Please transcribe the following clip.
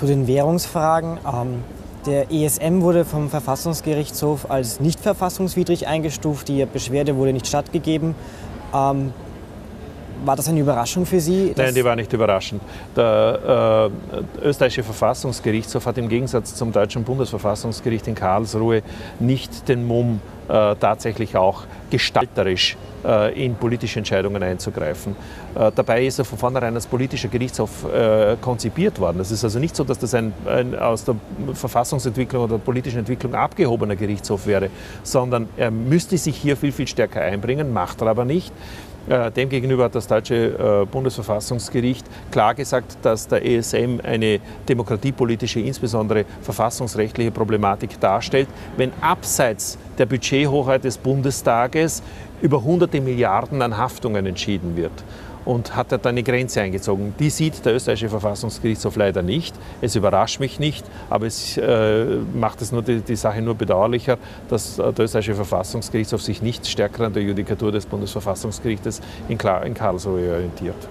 Zu den Währungsfragen. Ähm, der ESM wurde vom Verfassungsgerichtshof als nicht verfassungswidrig eingestuft. Die Beschwerde wurde nicht stattgegeben. Ähm, war das eine Überraschung für Sie? Nein, die war nicht überraschend. Der äh, österreichische Verfassungsgerichtshof hat im Gegensatz zum deutschen Bundesverfassungsgericht in Karlsruhe nicht den Mumm, äh, tatsächlich auch gestalterisch äh, in politische Entscheidungen einzugreifen. Äh, dabei ist er von vornherein als politischer Gerichtshof äh, konzipiert worden. Es ist also nicht so, dass das ein, ein, aus der Verfassungsentwicklung oder politischen Entwicklung abgehobener Gerichtshof wäre, sondern er müsste sich hier viel, viel stärker einbringen, macht er aber nicht. Äh, demgegenüber hat das deutsche äh, Bundesverfassungsgericht klar gesagt, dass der ESM eine demokratiepolitische, insbesondere verfassungsrechtliche Problematik darstellt, wenn abseits der Budgethoheit des Bundestages über hunderte Milliarden an Haftungen entschieden wird und hat dort eine Grenze eingezogen. Die sieht der österreichische Verfassungsgerichtshof leider nicht. Es überrascht mich nicht, aber es äh, macht es nur die, die, Sache nur bedauerlicher, dass der österreichische Verfassungsgerichtshof sich nicht stärker an der Judikatur des Bundesverfassungsgerichtes in, in Karlsruhe orientiert.